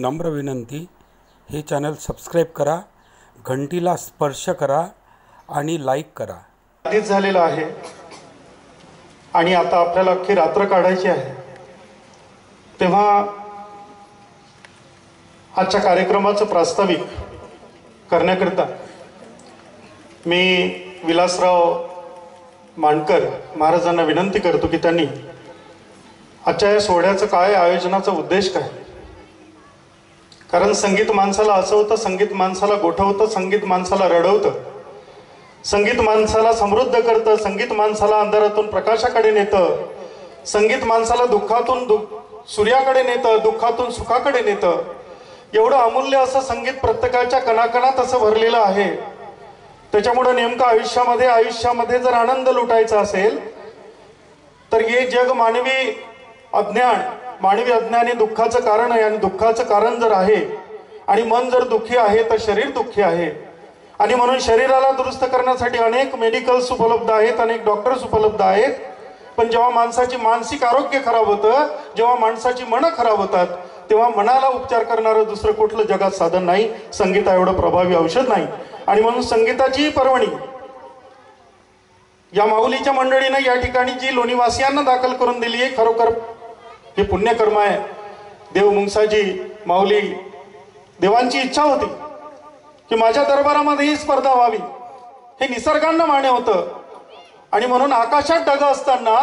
नम्र विनंती हे चॅनल सबस्क्राईब करा घंटीला स्पर्श करा आणि लाईक करा. आधीच झालेलं आहे. आणि आता आपल्याला अख्खी रात्र काढायची आहे. तेव्हा आजच्या कार्यक्रमाचं प्रास्ताविक करण्याकरिता मी विलासराव मांडकर महाराजांना विनंती करतो की त्यांनी आजच्या या सोहळ्याचं काय आयोजनाचा उद्देश काय? कारण संगीत माणसाला हसवतं संगीत माणसाला गोठवतं संगीत माणसाला रडवतं. संगीत माणसाला समृद्ध करतं संगीत माणसाला अंधारातून प्रकाशाकडे नेतं. संगीत माणसाला दुःखातून दु सूर्याकडे नेतं दुःखातून सुखाकडे नेतं. एवढं अमूल्य असं संगीत प्रत्येकाच्या कणाकणात असं भरलेलं आहे. त्याच्यामुळं नेमकं आयुष्यामध्ये आयुष्यामध्ये जर आनंद लुटायचा असेल तर हे जग मानवी अज्ञान मानवी अज्ञान हे दुःखाचं कारण आहे आणि दुःखाचं कारण जर आहे आणि मन जर दुःखी आहे तर शरीर दुःखी आहे. आणि म्हणून शरीराला दुरुस्त करण्यासाठी अनेक मेडिकल्स उपलब्ध आहेत अनेक डॉक्टर्स उपलब्ध आहेत. पण जेव्हा माणसाची मानसिक आरोग्य खराब होतं जेव्हा माणसाची मनं खराब होतात तेव्हा मनाला उपचार करणारं दुसरं कुठलं जगात साधन नाही संगीता एवढं प्रभावी औषध नाही. आणि म्हणून संगीताची पर्वणी या माऊलीच्या मंडळीनं या ठिकाणी जी लोणीवासियांना दाखल करून दिली आहे खरोखर हे पुण्यकर्म आहे. देव मुंगसाजी माऊली देवांची इच्छा होती की माझ्या दरबारामध्ये ही स्पर्धा व्हावी. हे निसर्गांना मान्य होतं. आणि म्हणून आकाशात डग असताना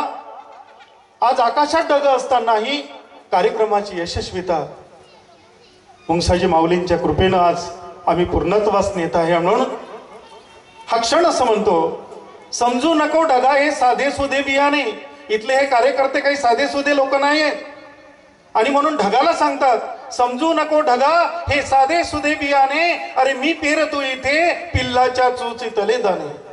आज आकाशात डग असतानाही कार्यक्रमाची यशस्वीता. मुंगसाजी माऊलींच्या कृपेनं आज आम्ही पूर्णत्वास नेत आहे म्हणून हा क्षण असं म्हणतो समजू नको ढगा हे साधे सुधे बियाणे. इथले हे कार्यकर्ते काही साधे सुधे लोक नाही आहेत आणि म्हणून ढगाला सांगतात समजू नको ढगा हे साधे सुधे बियाणे अरे मी पेरतो इथे पिल्लाच्या चुचितले दाणे.